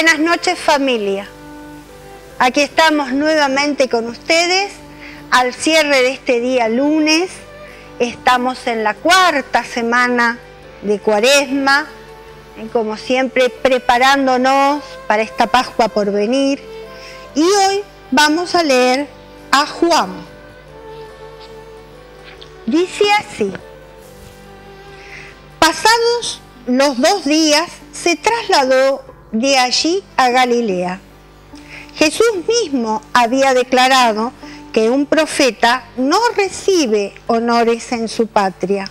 Buenas noches familia. Aquí estamos nuevamente con ustedes al cierre de este día lunes. Estamos en la cuarta semana de Cuaresma, como siempre preparándonos para esta Pascua por venir. Y hoy vamos a leer a Juan. Dice así, pasados los dos días se trasladó de allí a Galilea. Jesús mismo había declarado que un profeta no recibe honores en su patria.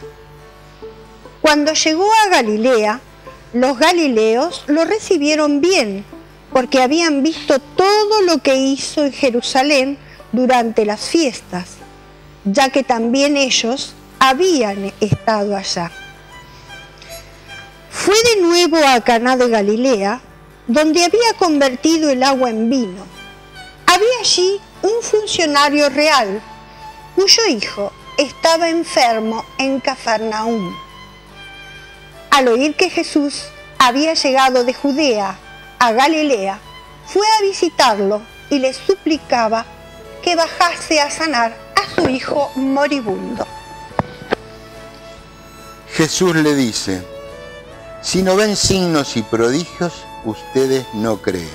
Cuando llegó a Galilea, los galileos lo recibieron bien, porque habían visto todo lo que hizo en Jerusalén durante las fiestas, ya que también ellos habían estado allá. Fue de nuevo a Caná de Galilea, donde había convertido el agua en vino. Había allí un funcionario real, cuyo hijo estaba enfermo en Cafarnaúm. Al oír que Jesús había llegado de Judea a Galilea, fue a visitarlo y le suplicaba que bajase a sanar a su hijo moribundo. Jesús le dice, si no ven signos y prodigios, ustedes no creen.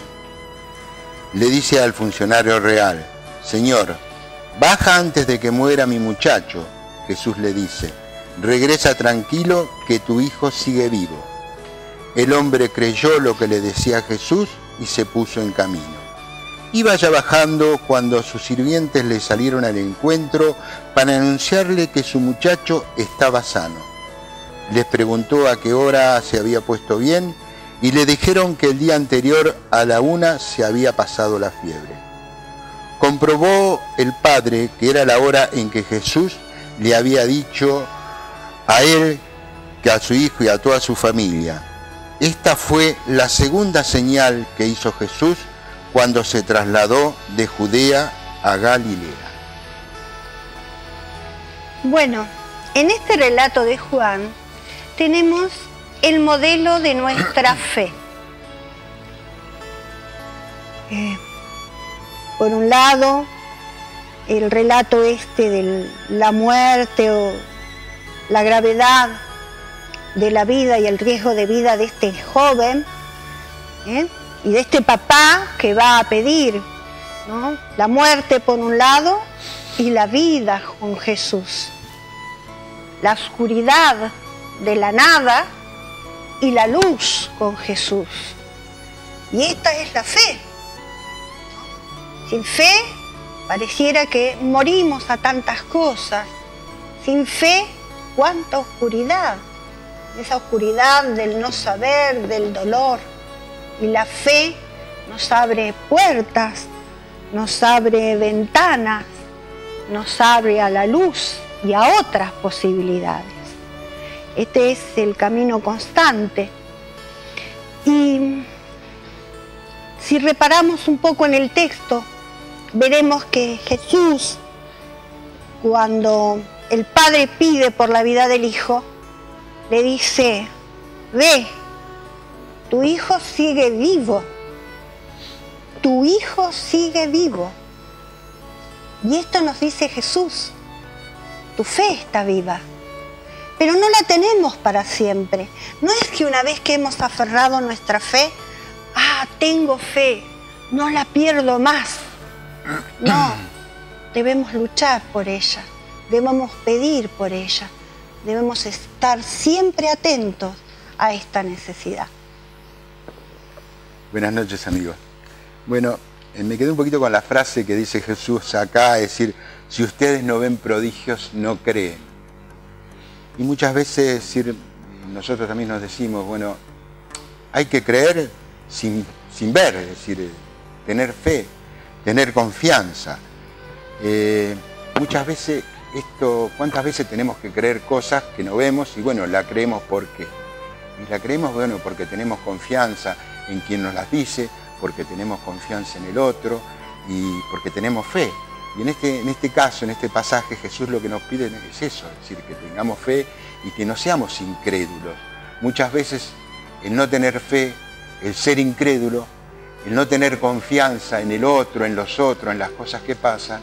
Le dice al funcionario real, Señor, baja antes de que muera mi muchacho. Jesús le dice, regresa tranquilo que tu hijo sigue vivo. El hombre creyó lo que le decía Jesús y se puso en camino. Iba ya bajando cuando sus sirvientes le salieron al encuentro para anunciarle que su muchacho estaba sano. Les preguntó a qué hora se había puesto bien y le dijeron que el día anterior a la una se había pasado la fiebre. Comprobó el padre que era la hora en que Jesús le había dicho a él que a su hijo y a toda su familia. Esta fue la segunda señal que hizo Jesús cuando se trasladó de Judea a Galilea. Bueno, en este relato de Juan tenemos el modelo de nuestra fe. Eh, por un lado, el relato este de la muerte o la gravedad de la vida y el riesgo de vida de este joven ¿eh? y de este papá que va a pedir la muerte por un lado y la vida con Jesús. La oscuridad de la nada y la luz con Jesús. Y esta es la fe. Sin fe pareciera que morimos a tantas cosas. Sin fe, cuánta oscuridad. Esa oscuridad del no saber, del dolor. Y la fe nos abre puertas, nos abre ventanas, nos abre a la luz y a otras posibilidades. Este es el camino constante. Y si reparamos un poco en el texto, veremos que Jesús, cuando el Padre pide por la vida del Hijo, le dice, ve, tu Hijo sigue vivo, tu Hijo sigue vivo. Y esto nos dice Jesús, tu fe está viva pero no la tenemos para siempre. No es que una vez que hemos aferrado nuestra fe, ah, tengo fe, no la pierdo más. No, debemos luchar por ella, debemos pedir por ella, debemos estar siempre atentos a esta necesidad. Buenas noches amigos. Bueno, eh, me quedé un poquito con la frase que dice Jesús acá, es decir, si ustedes no ven prodigios, no creen. Y muchas veces nosotros también nos decimos, bueno, hay que creer sin, ver, es decir, tener fe, tener confianza. Eh, muchas veces esto, ¿cuántas veces tenemos que creer cosas que no vemos y bueno, la creemos por qué? Y la creemos, bueno, porque tenemos confianza en quien nos las dice, porque tenemos confianza en el otro y porque tenemos fe. Y en este, en este caso, en este pasaje, Jesús lo que nos pide es eso, es decir, que tengamos fe y que no seamos incrédulos. Muchas veces el no tener fe, el ser incrédulo, el no tener confianza en el otro, en los otros, en las cosas que pasan,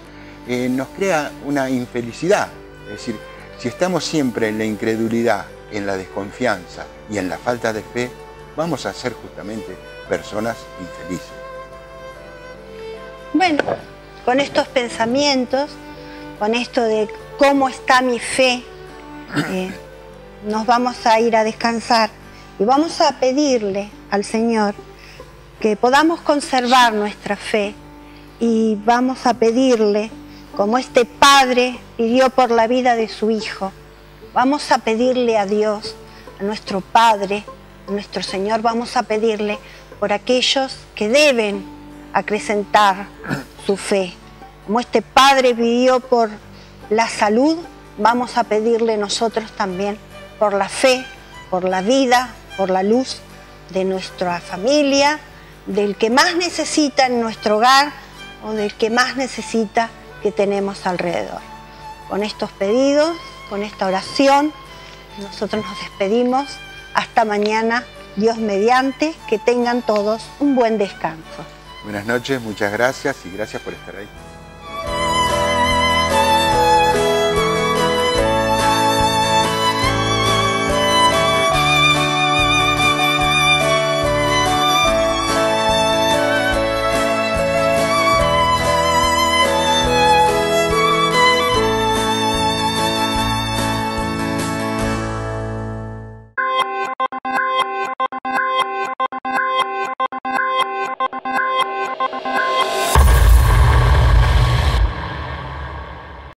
eh, nos crea una infelicidad. Es decir, si estamos siempre en la incredulidad, en la desconfianza y en la falta de fe, vamos a ser justamente personas infelices. Bueno, con estos pensamientos, con esto de cómo está mi fe, eh, nos vamos a ir a descansar y vamos a pedirle al Señor que podamos conservar nuestra fe y vamos a pedirle, como este Padre pidió por la vida de su Hijo, vamos a pedirle a Dios, a nuestro Padre, a nuestro Señor, vamos a pedirle por aquellos que deben acrecentar su fe. Como este Padre pidió por la salud, vamos a pedirle nosotros también por la fe, por la vida, por la luz de nuestra familia, del que más necesita en nuestro hogar o del que más necesita que tenemos alrededor. Con estos pedidos, con esta oración, nosotros nos despedimos. Hasta mañana, Dios mediante, que tengan todos un buen descanso. Buenas noches, muchas gracias y gracias por estar ahí.